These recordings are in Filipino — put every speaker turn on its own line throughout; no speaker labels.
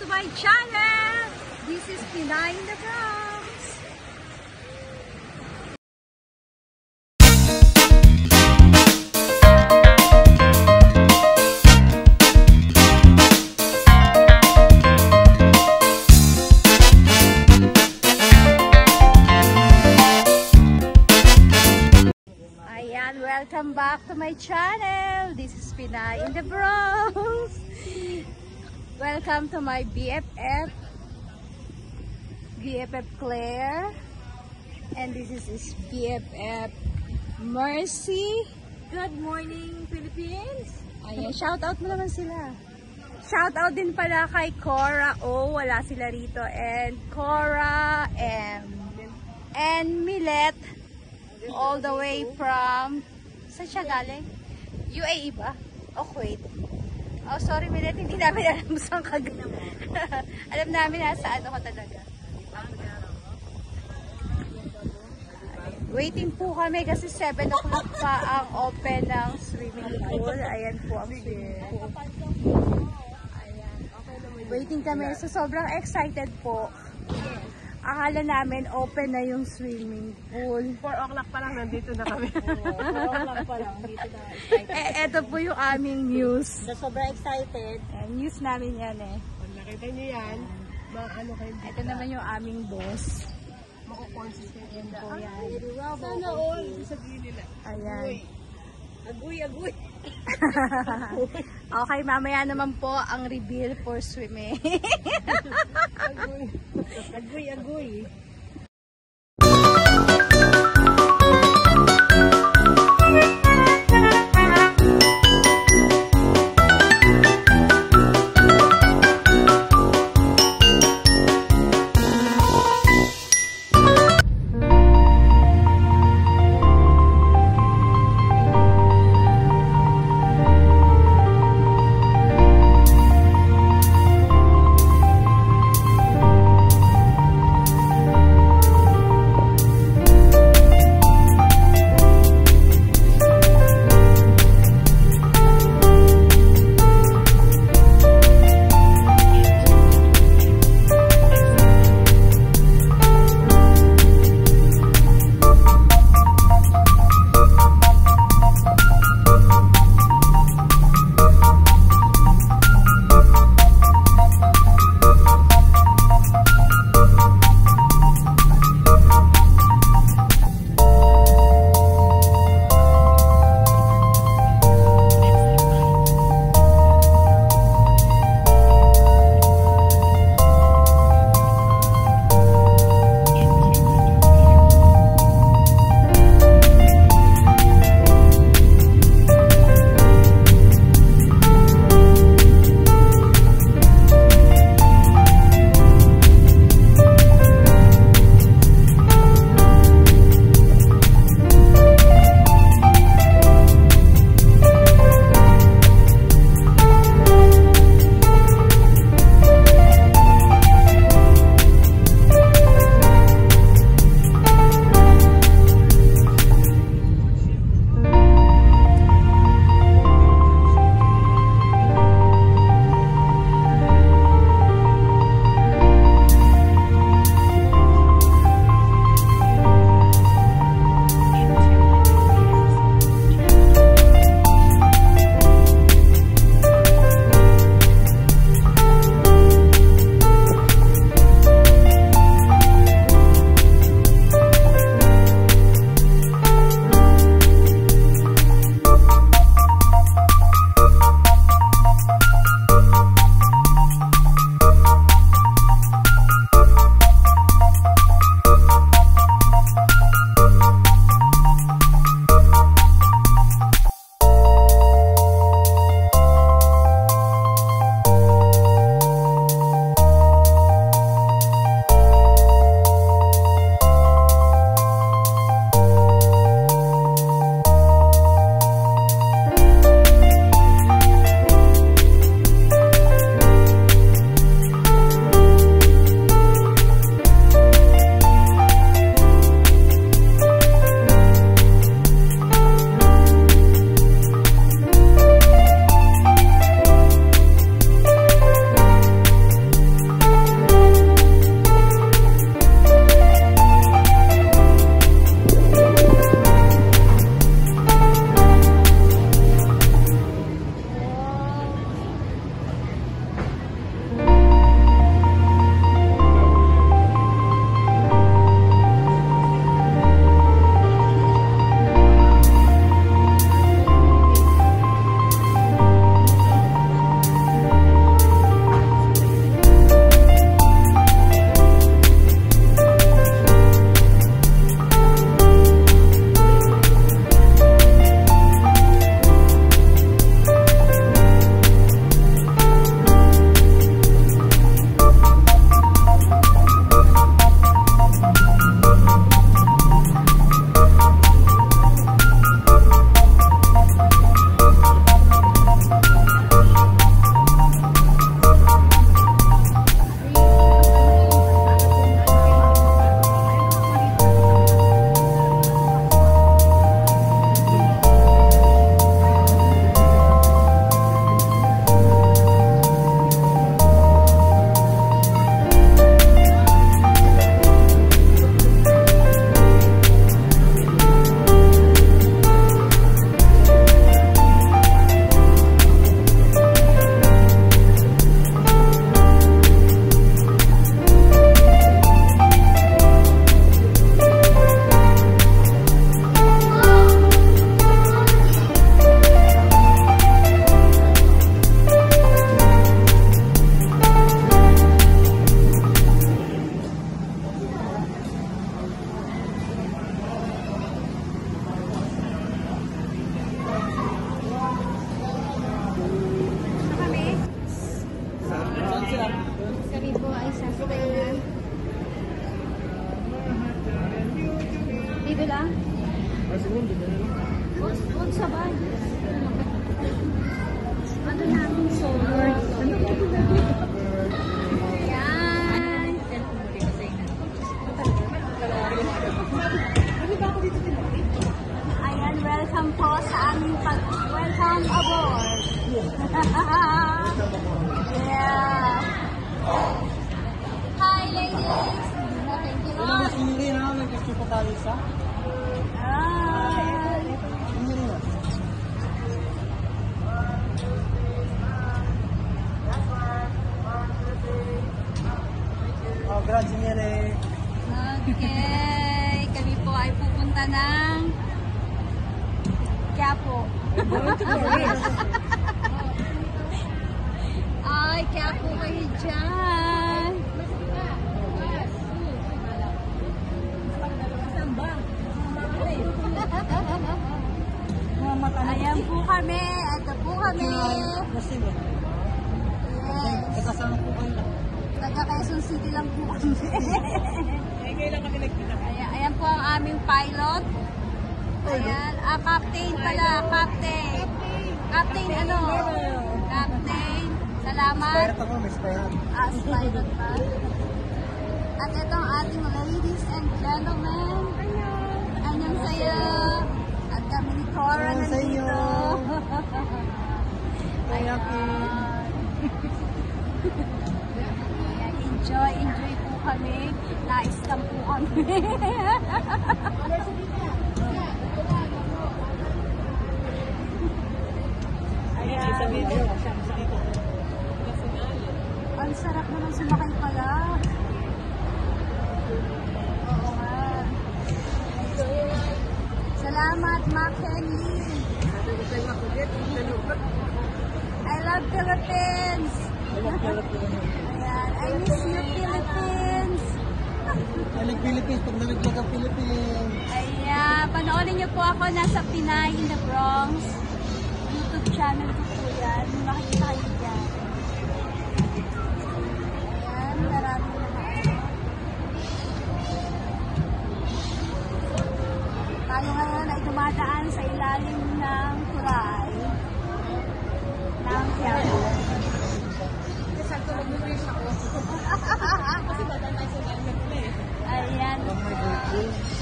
to my channel! This is Pinay in the Bronx! Ayan, welcome back to my channel. This is Pinay in the Bronx. Welcome to my BFF, BFF Claire. And this is his BFF Mercy.
Good morning, Philippines!
Ayan, shout out mo naman sila. Shout out din pala kay Cora O, wala sila rito. And Cora M. And Milet, all the way from, saan siya galing? UAE ba? O Kuwait? Oh, sorry Milet, hindi namin alam saan ka alam namin nasa ano ka talaga. Waiting po kami kasi 7 o'clock pa ang open ng swimming pool. Ayan po ang swimming pool. Waiting kami. So, sobrang excited po. Akala namin open na yung swimming pool.
4 o'clock pa lang, nandito na kami.
Eh, eto po yung aming news.
So, sobrang excited.
Ayan, news namin yan eh.
Kung nakita niyo yan, maano kayo dito,
Ito naman yung aming boss.
makukonsistent yun
Po yan.
Sana all, sasabihin nila.
Ayan.
Agoy, agoy.
Okay, mamaya naman po ang reveal for swimming.
Agoy.
Agoy, agoy.
sila. Huwag sabay. Ayan,
ah,
captain pala, captain. Captain ano? Captain. Salamat.
Pirate ako, may.
As pilot pa. At ito ang ating ladies and gentlemen. Anyong sayo. At kami ni Cora
sayo.
nandito. Ayan, enjoy, enjoy po kami. Nais-scam po kami.
sa video.
Ang sarap naman sumakay pala. Oo nga. Salamat, Mac Henley. I love Philippines. Ayan, I miss you, Philippines.
Alig Philippines, pag nalaglag ang Philippines.
Ayan, panoorin niyo po ako nasa Pinay in the Bronx. YouTube channel. Makikita kayo dyan. Ayan, maraming naman. Tayo ngayon sa ilalim ng tulay ng Quiapo. Ayan.
Oh my God.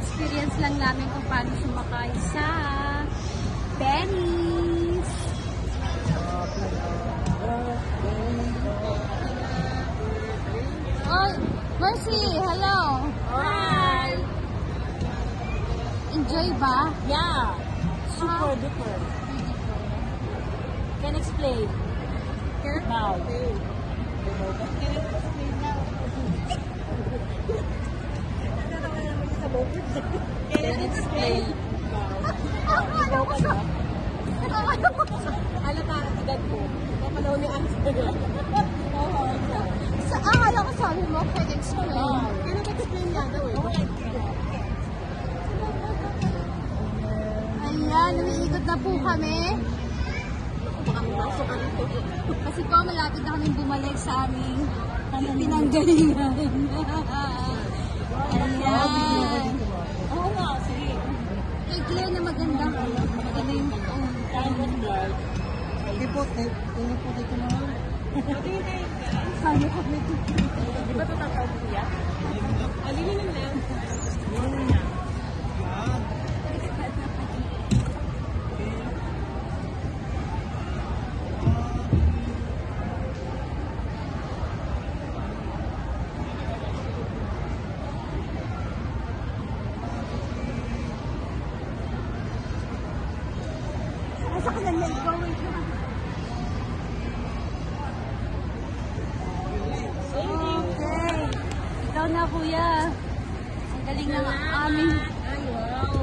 experience lang namin kung paano sumakay sa Benny's.
Yeah! Super duper. Can explain. Now. Can explain.
Akala ko sa... Akala ko sa...
Alam ka, agad ko. Papalaw ni answer. Oo.
sa akala ko sabi mo, can explain.
Can explain nga daw eh.
Umiikot na po kami. Kasi po, malapit na kami bumalik sa aming pinanggalingan. Ayan.
Oo nga, sige.
Kay clear na maganda. Maganda yung
Hindi po, tingin po dito naman.
Sabi ko nito. Na kuya. Ang galing ng aming...
Ay, wow.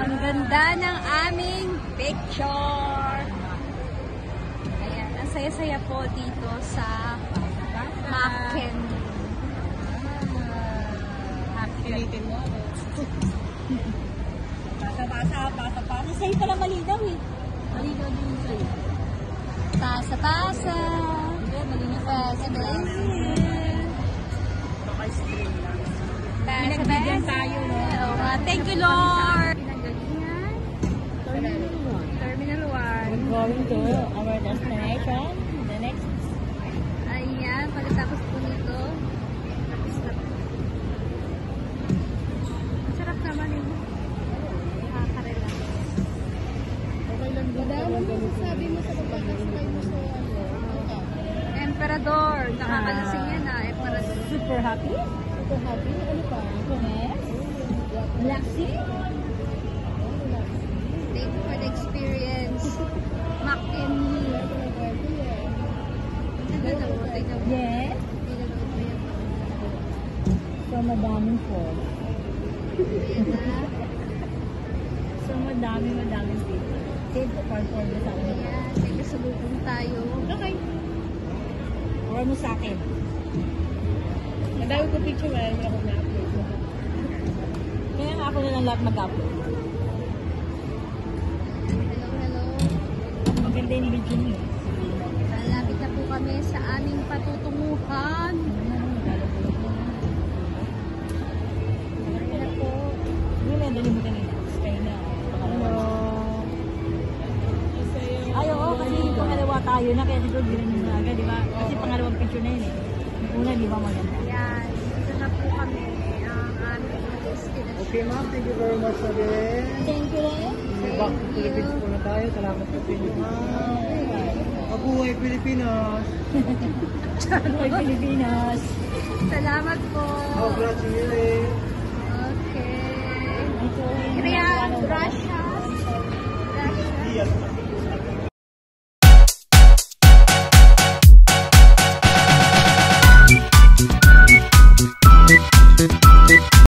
Ang ganda ng aming picture. Ayan, ang saya-saya po dito sa Macken.
Pilitin mo. Basa-basa, basa-basa. Sa'yo pala malinaw eh. Malinaw din sa'yo.
Pasa-pasa.
Hindi, malinaw
President.
Baka screen lang.
sa
Pinagbigyan tayo, no?
Oo nga. Thank you, Lord. Pinanggalingan. Terminal 1.
Going to our destination. The next.
Ayan, pagkatapos po nito. Tapos na. Sarap naman yun. Nakaka-relax.
Madam, ano masasabi mo sa pagkakasakay mo sa ano?
Emperador. Nakakalasing
Ah.
yan ah. Emperador.
Super happy.
Super happy? Ano pa?
Yes. Relaxing.
Thank you for the experience. McKinley.
Yes. So, madaming po. So, madami, madaming people. Save the part for the sa akin.
Ayan. May kasalubong tayo.
Okay. Or mo sa akin.
Madami ko picture, wala niya ako na-upload.
Kaya nga ako na lang lahat mag-upload.
Hello, hello.
Maganda yung video niyo.
Lalapit na po kami sa aming patutunguhan. Lalapit na po.
Hindi na, dali mo kanina. Na. Hello. Ay, oo, kasi pangalawa tayo na, kaya siguro ganun na agad, di ba? Kasi pangalawang picture na yun eh. Yung una, di ba maganda?
Ayan. Ito na po kami ang aming destination.
Okay ma'am, thank you very much again.
Thank you rin.
Back to Philippines po na tayo. Salamat sa inyo ma'am. Mabuhay Pilipinas!
Ay, Pilipinas.
Salamat po.
Congratulations!
Okay. Korea, Russia. Russia.